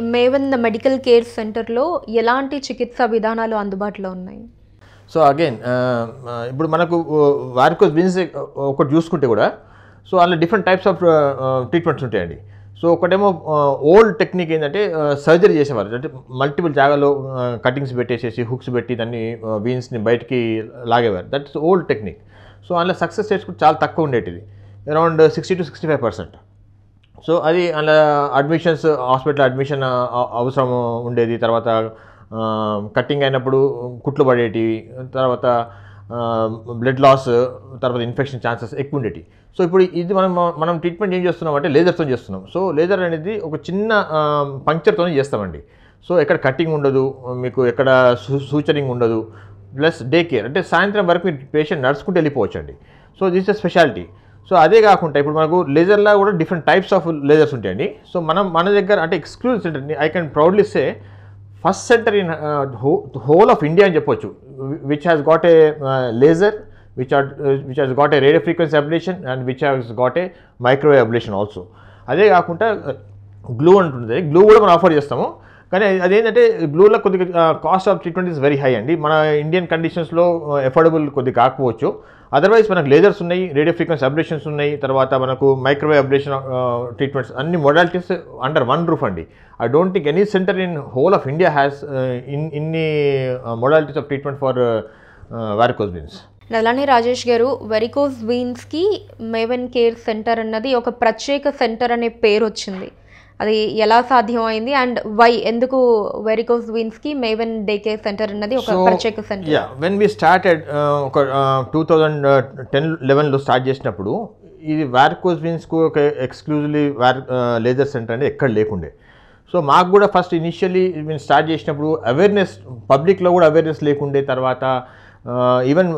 మేవన్ medical care సెంటర్లో ఎలాంటి చికిత్సా విధానాలు అందుబాటులో ఉన్నాయి? సో అగైన్ ఇప్పుడు మనకు వారికోస్ బిజినెస్ ఒకటి చూసుకుంటే కూడా సో అందులో డిఫరెంట్ టైప్స్ ఆఫ్ ట్రీట్మెంట్స్ ఉంటాయండి. సో ఒకటేమో ఓల్డ్ టెక్నిక్ ఏంటంటే సర్జరీ చేసేవారు. అంటే మల్టిపుల్ జాగాలో కటింగ్స్ పెట్టేసేసి హుక్స్ పెట్టి దాన్ని వీన్స్ని బయటికి లాగేవారు. That is old technique so అందులో సక్సెస్ రేట్స్ కూడా చాలా తక్కువ ఉండేటిది. Around sixty to sixty five percent so అది అలా అడ్మిషన్స్ హాస్పిటల్ అడ్మిషన్ అవసరం ఉండేది. తర్వాత కట్టింగ్ అయినప్పుడు కుట్లు పడేటివి తర్వాత బ్లడ్ లాస్ తర్వాత ఇన్ఫెక్షన్ ఛాన్సెస్ ఎక్కువ ఉండేవి సో ఇప్పుడు ఇది మనం మనం ట్రీట్మెంట్ ఏం చేస్తున్నాం అంటే లేజర్తో చేస్తున్నాం. సో లేజర్ అనేది ఒక చిన్న పంక్చర్తో చేస్తామండి. సో ఎక్కడ కట్టింగ్ ఉండదు మీకు ఎక్కడ సూచరింగ్ ఉండదు. ప్లస్ డే కేర్ అంటే సాయంత్రం వరకు మీరు పేషెంట్ నడుచుకుంటూ వెళ్ళిపోవచ్చు అండి so this is speciality so అదే కాకుండా ఇప్పుడు మనకు లేజర్లో కూడా డిఫరెంట్ టైప్స్ ఆఫ్ లేజర్స్ ఉంటాయండి. సో మనం మన దగ్గర అంటే exclusive centre I can proudly say first centre in whole of India అని చెప్పొచ్చు. Which has got a laser which or which has got a radio frequency ablation and which has got a microwave ablation also అదే కాకుండా glue అంటుంది glue కూడా మనం offer చేస్తాము. కానీ అదేంటంటే బ్లూలో కొద్దిగా cost of treatment is very high అండి. మన ఇండియన్ కండిషన్స్లో ఎఫోర్డబుల్ కొద్దిగా కాకపోవచ్చు. అదర్వైజ్ మనకు లేజర్స్ ఉన్నాయి రేడియో ఫ్రీక్వెన్సీ అబ్రేషన్స్ ఉన్నాయి తర్వాత మనకు మైక్రోవేవ్ అబ్రేషన్ ట్రీట్మెంట్స్ అన్ని మొడాలిటీస్ అండర్ వన్ రూఫ్ అండి. I don't think any centre in whole of India has in ఇన్ని modalities of treatment for varicose veins అలానే రాజేష్ గారు వెరికోస్ వీన్స్కి మేవెన్ కేర్ సెంటర్ అన్నది ఒక ప్రత్యేక సెంటర్ అనే పేరు వచ్చింది అది ఎలా సాధ్యం అయింది అండ్ వై ఎందుకు వెరికోస్ వీన్స్కి మేవెన్ డే కేర్ సెంటర్ అన్నది ఒక ప్రత్యేక centre. Yeah when we started ఒక టూ థౌజండ్ టెన్ లెవెన్లో స్టార్ట్ చేసినప్పుడు ఇది వారికోస్ వీన్స్కు ఒక ఎక్స్క్లూజివ్లీ వార్ లేజర్ సెంటర్ అనేది ఎక్కడ లేకుండే. సో మాకు కూడా ఫస్ట్ ఇనిషియల్లీ మేము స్టార్ట్ చేసినప్పుడు అవేర్నెస్ పబ్లిక్లో కూడా అవేర్నెస్ లేకుండే తర్వాత ఈవెన్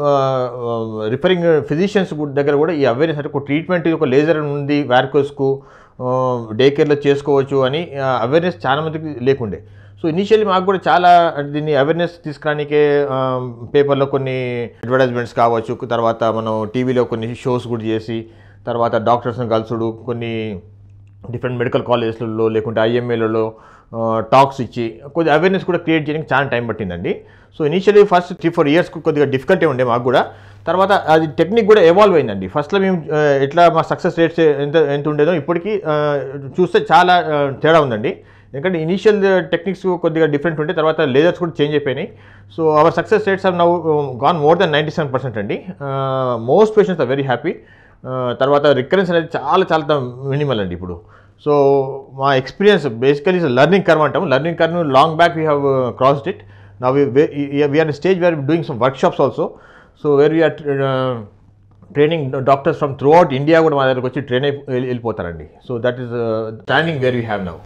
రిఫరింగ్ ఫిజిషియన్స్ దగ్గర కూడా ఈ అవేర్నెస్ అంటే ఒక ట్రీట్మెంట్ ఒక లేజర్ ఉంది వ్యార్కోస్కు డే కేర్లో చేసుకోవచ్చు అని అవేర్నెస్ చాలా మందికి లేకుండే. సో ఇనీషియల్లీ మాకు కూడా చాలా దీన్ని అవేర్నెస్ తీసుకురానికే పేపర్లో కొన్ని అడ్వర్టైజ్మెంట్స్ కావచ్చు తర్వాత మనం టీవీలో కొన్ని షోస్ కూడా చేసి తర్వాత డాక్టర్స్ని కలుసుడు కొన్ని డిఫరెంట్ మెడికల్ కాలేజెస్లలో లేకుంటే ఐఎంఏలలో టాక్స్ ఇచ్చి కొద్దిగా అవేర్నెస్ కూడా క్రియేట్ చేయడానికి చాలా టైం పట్టిందండి. So initially first three four years కొద్దిగా డిఫికల్టీ ఉండే మాకు కూడా. తర్వాత అది టెక్నిక్ కూడా ఎవాల్వ్ అయిందండి. ఫస్ట్లో మేము ఎట్లా మా సక్సెస్ రేట్స్ ఎంత ఎంత ఉండేదో ఇప్పటికీ చూస్తే చాలా తేడా ఉందండి. ఎందుకంటే ఇనీషియల్ టెక్నిక్స్ కొద్దిగా డిఫరెంట్ ఉంటే తర్వాత లేజర్స్ కూడా చేంజ్ అయిపోయినాయి. So our success rates are now gone more than ninety seven percent అండి. Most patients are very happy తర్వాత రికరెన్స్ అనేది చాలా చాలా మినిమల్ అండి ఇప్పుడు. సో మా ఎక్స్పీరియన్స్ బేసికలీ లర్నింగ్ కర్వ్ అంటాం learning curve long back we have crossed it నా we are stage where doing some workshops also so where we are training doctors from throughout India కూడా మా దగ్గరకు వచ్చి train అయి వెళ్ళిపోతారండి. So that is training where you have now